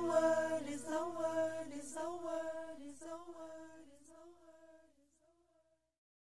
the world.